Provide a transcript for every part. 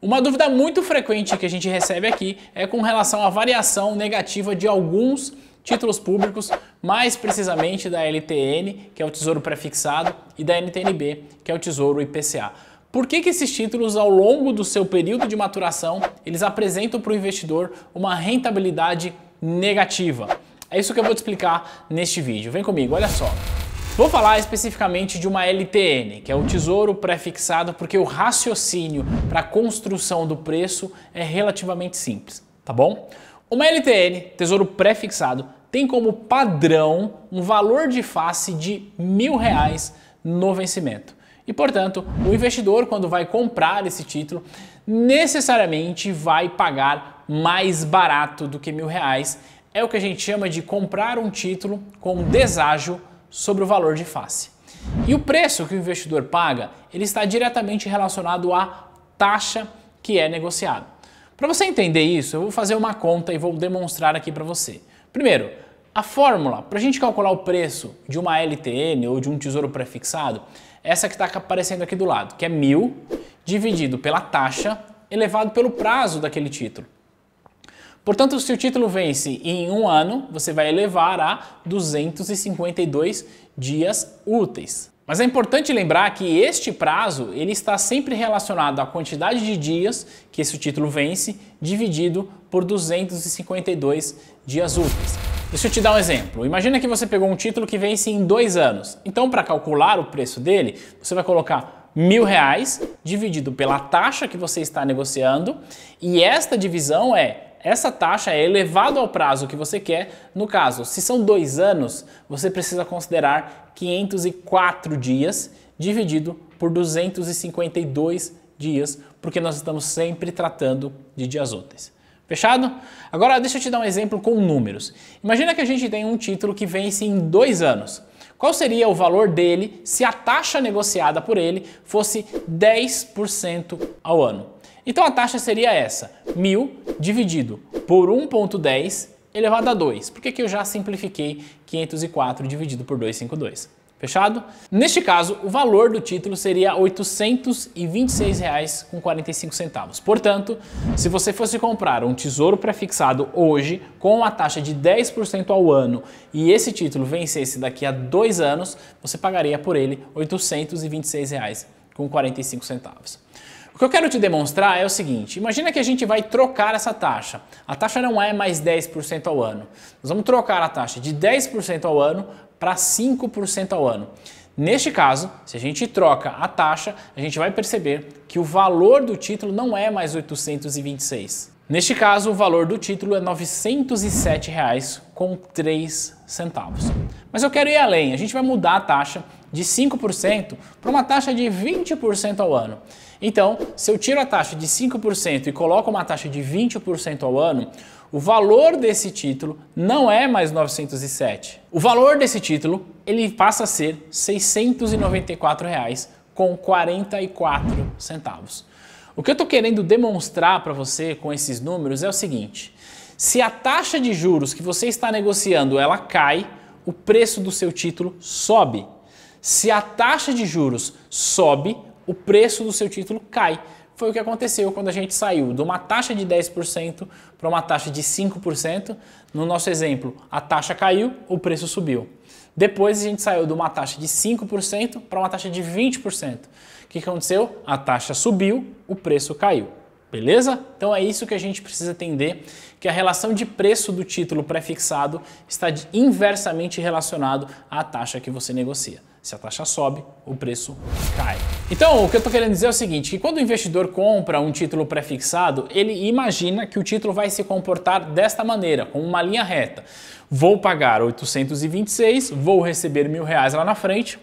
Uma dúvida muito frequente que a gente recebe aqui é com relação à variação negativa de alguns títulos públicos, mais precisamente da LTN, que é o Tesouro Prefixado, e da NTNB, que é o Tesouro IPCA. Por que, que esses títulos, ao longo do seu período de maturação, eles apresentam para o investidor uma rentabilidade negativa? É isso que eu vou te explicar neste vídeo. Vem comigo, olha só. Vou falar especificamente de uma LTN, que é o tesouro prefixado, porque o raciocínio para a construção do preço é relativamente simples, tá bom? Uma LTN, tesouro prefixado, tem como padrão um valor de face de mil reais no vencimento. E, portanto, o investidor, quando vai comprar esse título, necessariamente vai pagar mais barato do que mil reais. É o que a gente chama de comprar um título com deságio sobre o valor de face. E o preço que o investidor paga, ele está diretamente relacionado à taxa que é negociada. Para você entender isso, eu vou fazer uma conta e vou demonstrar aqui para você. Primeiro, a fórmula para a gente calcular o preço de uma LTN ou de um tesouro prefixado, essa que está aparecendo aqui do lado, que é mil dividido pela taxa elevado pelo prazo daquele título. Portanto, se o título vence em um ano, você vai elevar a 252 dias úteis. Mas é importante lembrar que este prazo ele está sempre relacionado à quantidade de dias que esse título vence dividido por 252 dias úteis. Deixa eu te dar um exemplo. Imagina que você pegou um título que vence em dois anos. Então, para calcular o preço dele, você vai colocar mil reais dividido pela taxa que você está negociando e esta divisão é essa taxa é elevada ao prazo que você quer. No caso, se são dois anos, você precisa considerar 504 dias dividido por 252 dias, porque nós estamos sempre tratando de dias úteis. Fechado? Agora deixa eu te dar um exemplo com números. Imagina que a gente tem um título que vence em dois anos. Qual seria o valor dele se a taxa negociada por ele fosse 10% ao ano? Então a taxa seria essa, 1.000 dividido por 1.10 elevado a 2. Por que, que eu já simplifiquei 504 dividido por 252? Fechado? Neste caso, o valor do título seria R$ 826,45. Portanto, se você fosse comprar um tesouro prefixado hoje com uma taxa de 10% ao ano e esse título vencesse daqui a dois anos, você pagaria por ele R$ 826,45. O que eu quero te demonstrar é o seguinte: imagina que a gente vai trocar essa taxa. A taxa não é mais 10% ao ano. Nós vamos trocar a taxa de 10% ao ano para 5% ao ano. Neste caso, se a gente troca a taxa, a gente vai perceber que o valor do título não é mais 826. Neste caso, o valor do título é R$ 907,03 centavos. Mas eu quero ir além, a gente vai mudar a taxa de 5% para uma taxa de 20% ao ano. Então, se eu tiro a taxa de 5% e coloco uma taxa de 20% ao ano, o valor desse título não é mais 907. O valor desse título ele passa a ser R$ 694 reais com 44 centavos. O que eu estou querendo demonstrar para você com esses números é o seguinte: se a taxa de juros que você está negociando ela cai, o preço do seu título sobe. Se a taxa de juros sobe, o preço do seu título cai. Foi o que aconteceu quando a gente saiu de uma taxa de 10% para uma taxa de 5%. No nosso exemplo, a taxa caiu, o preço subiu. Depois a gente saiu de uma taxa de 5% para uma taxa de 20%. O que aconteceu? A taxa subiu, o preço caiu. Beleza? Então é isso que a gente precisa entender, que a relação de preço do título prefixado está inversamente relacionado à taxa que você negocia. Se a taxa sobe, o preço cai. Então, o que eu estou querendo dizer é o seguinte, que quando o investidor compra um título prefixado, ele imagina que o título vai se comportar desta maneira, com uma linha reta. Vou pagar 826, vou receber mil reais lá na frente,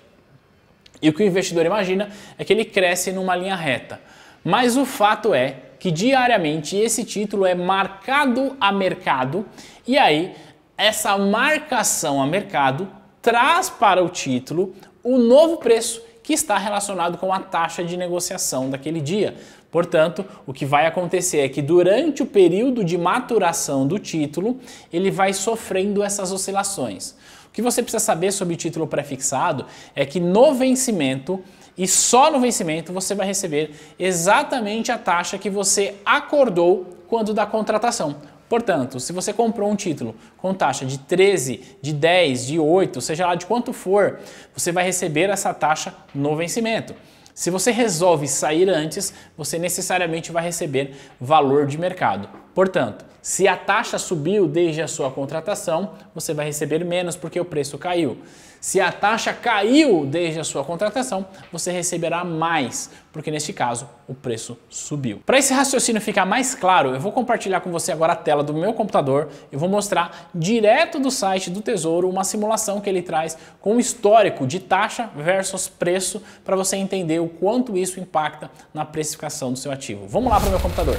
e o que o investidor imagina é que ele cresce numa linha reta. Mas o fato é que diariamente esse título é marcado a mercado e aí essa marcação a mercado traz para o título o novo preço que está relacionado com a taxa de negociação daquele dia. Portanto, o que vai acontecer é que durante o período de maturação do título, ele vai sofrendo essas oscilações. O que você precisa saber sobre título prefixado é que no vencimento e só no vencimento você vai receber exatamente a taxa que você acordou quando da contratação. Portanto, se você comprou um título com taxa de 13, de 10, de 8, seja lá de quanto for, você vai receber essa taxa no vencimento. Se você resolve sair antes, você necessariamente vai receber valor de mercado. Portanto, se a taxa subiu desde a sua contratação, você vai receber menos porque o preço caiu. Se a taxa caiu desde a sua contratação, você receberá mais, porque neste caso o preço subiu. Para esse raciocínio ficar mais claro, eu vou compartilhar com você agora a tela do meu computador e vou mostrar direto do site do Tesouro uma simulação que ele traz com o histórico de taxa versus preço para você entender o quanto isso impacta na precificação do seu ativo. Vamos lá para o meu computador.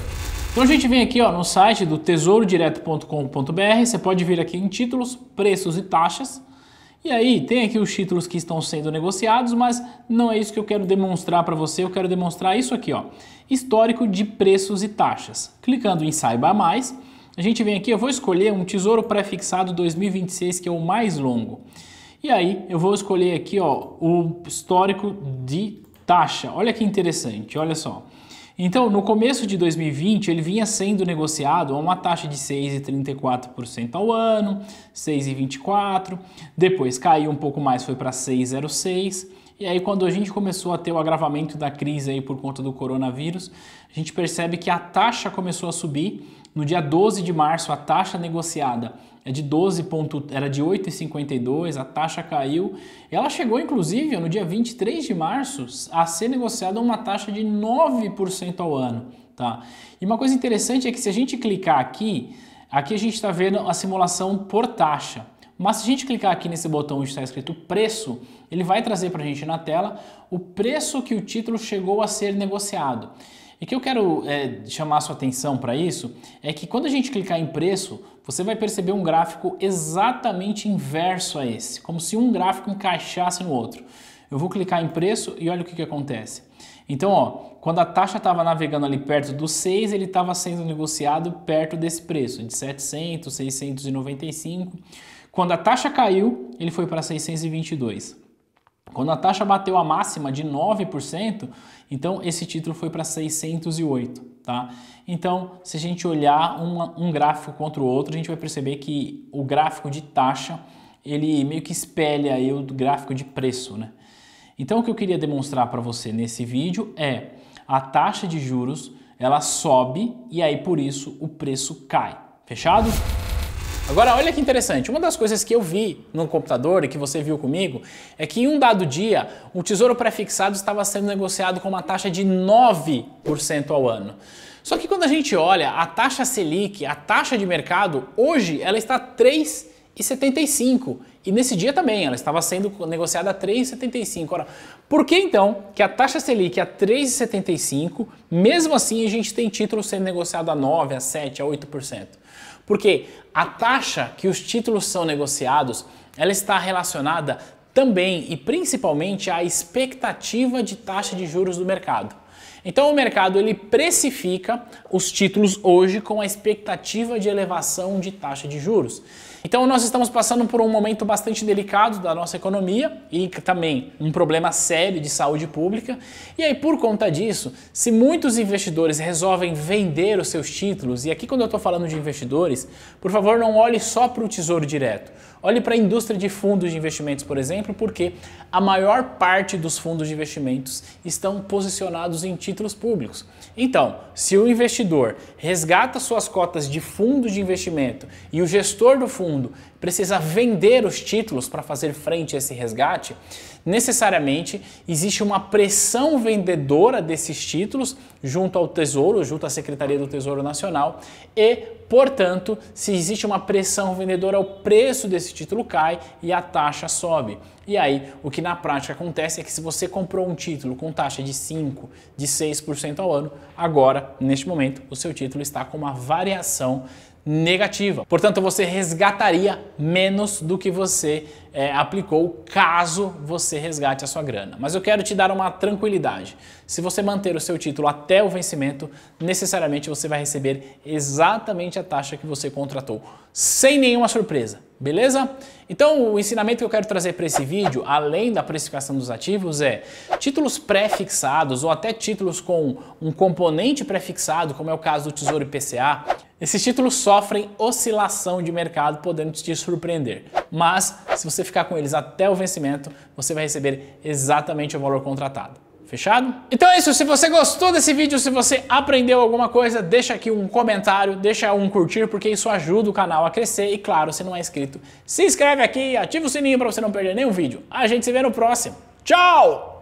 Então a gente vem aqui ó, no site do tesourodireto.com.br, você pode vir aqui em títulos, preços e taxas. E aí tem aqui os títulos que estão sendo negociados, mas não é isso que eu quero demonstrar para você, eu quero demonstrar isso aqui, ó, histórico de preços e taxas. Clicando em saiba mais, a gente vem aqui, eu vou escolher um Tesouro Prefixado 2026, que é o mais longo. E aí eu vou escolher aqui, ó, o histórico de taxa. Olha que interessante, olha só. Então, no começo de 2020, ele vinha sendo negociado a uma taxa de 6,34% ao ano, 6,24%, depois caiu um pouco mais, foi para 6,06%. E aí, quando a gente começou a ter o agravamento da crise aí por conta do coronavírus, a gente percebe que a taxa começou a subir. No dia 12 de março, a taxa negociada é de 12 ponto, era de 8,52, a taxa caiu. Ela chegou, inclusive, no dia 23 de março, a ser negociada uma taxa de 9% ao ano. Tá? E uma coisa interessante é que se a gente clicar aqui, aqui a gente está vendo a simulação por taxa. Mas se a gente clicar aqui nesse botão onde está escrito preço, ele vai trazer para a gente na tela o preço que o título chegou a ser negociado. E que eu quero é, chamar sua atenção para isso é que quando a gente clicar em preço, você vai perceber um gráfico exatamente inverso a esse, como se um gráfico encaixasse no outro. Eu vou clicar em preço e olha o que, que acontece. Então, ó, quando a taxa estava navegando ali perto do 6, ele estava sendo negociado perto desse preço, de 700, 695. Quando a taxa caiu, ele foi para 622. Quando a taxa bateu a máxima de 9%, então esse título foi para 608, tá? Então, se a gente olhar um, um gráfico contra o outro, a gente vai perceber que o gráfico de taxa, ele meio que espelha aí o gráfico de preço, né? Então, o que eu queria demonstrar para você nesse vídeo é a taxa de juros, ela sobe e aí por isso o preço cai. Fechado? Agora, olha que interessante. Uma das coisas que eu vi no computador e que você viu comigo é que em um dado dia o tesouro prefixado estava sendo negociado com uma taxa de 9% ao ano. Só que quando a gente olha a taxa Selic, a taxa de mercado, hoje ela está 3,75 e nesse dia também ela estava sendo negociada a 3,75. Ora, por que então que a taxa Selic é a 3,75, mesmo assim a gente tem título sendo negociado a 9, a 7, a 8%? Porque a taxa que os títulos são negociados, ela está relacionada também e principalmente à expectativa de taxa de juros do mercado. Então o mercado ele precifica os títulos hoje com a expectativa de elevação de taxa de juros. Então nós estamos passando por um momento bastante delicado da nossa economia e também um problema sério de saúde pública. E aí por conta disso, se muitos investidores resolvem vender os seus títulos, e aqui quando eu estou falando de investidores, por favor não olhe só para o Tesouro Direto. Olhe para a indústria de fundos de investimentos, por exemplo, porque a maior parte dos fundos de investimentos estão posicionados em títulos públicos. Então, se o investidor resgata suas cotas de fundos de investimento e o gestor do fundo precisa vender os títulos para fazer frente a esse resgate, necessariamente existe uma pressão vendedora desses títulos junto ao Tesouro, junto à Secretaria do Tesouro Nacional e, portanto, se existe uma pressão vendedora, o preço desse título cai e a taxa sobe. E aí, o que na prática acontece é que se você comprou um título com taxa de 5, de 6% ao ano, agora, neste momento, o seu título está com uma variação negativa. Portanto, você resgataria menos do que você é, aplicou caso você resgate a sua grana. Mas eu quero te dar uma tranquilidade. Se você manter o seu título até o vencimento, necessariamente você vai receber exatamente a taxa que você contratou, sem nenhuma surpresa. Beleza? Então, o ensinamento que eu quero trazer para esse vídeo, além da precificação dos ativos, é títulos pré-fixados ou até títulos com um componente pré-fixado, como é o caso do Tesouro IPCA, esses títulos sofrem oscilação de mercado, podendo te surpreender. Mas, se você ficar com eles até o vencimento, você vai receber exatamente o valor contratado. Fechado? Então é isso, se você gostou desse vídeo, se você aprendeu alguma coisa, deixa aqui um comentário, deixa um curtir, porque isso ajuda o canal a crescer e claro, se não é inscrito, se inscreve aqui, ativa o sininho para você não perder nenhum vídeo. A gente se vê no próximo. Tchau!